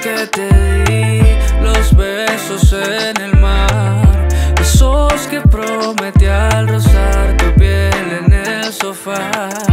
que te di, los besos en el el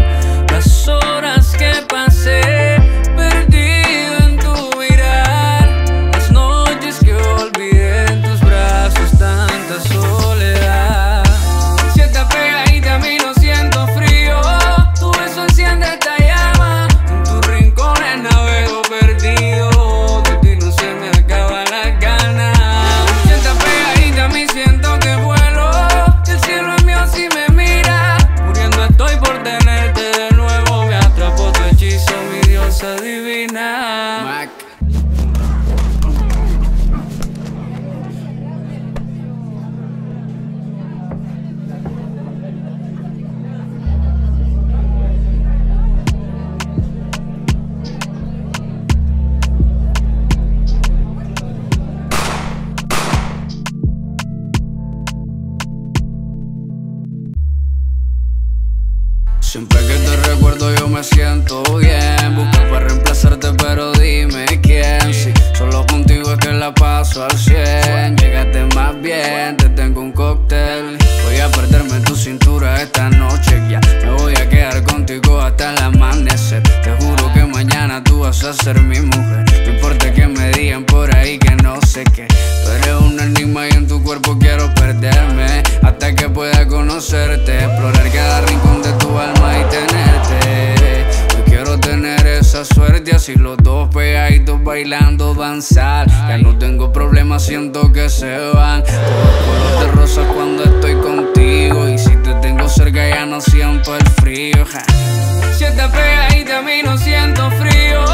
Siempre que te recuerdo yo me siento bien. Busco para reemplazarte pero dime quién. Si solo contigo es que la paso al 100 Llegaste más bien, te tengo un cóctel. Voy a perderme tu cintura esta noche Ya. Me voy a quedar contigo hasta el amanecer. Te juro que mañana tú vas a ser mi mujer. No importa que me digan por ahí que no sé qué Si los dos pues pegaditos bailando danzar. Ya no tengo problema, siento que se van. Todos color de rosa cuando estoy contigo. Y si te tengo cerca ya no siento el frío. Ja. Si estás pegadita a mí no siento frío.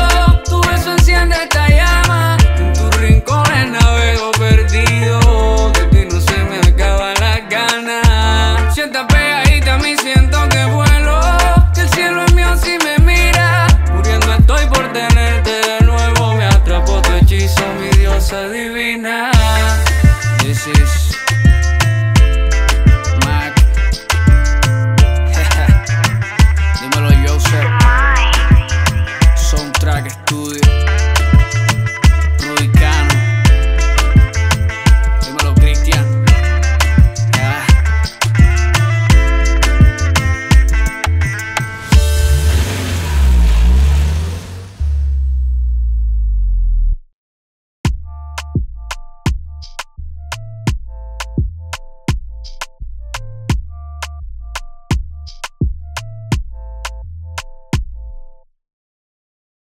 Tu beso enciende hasta allá. cosa divina.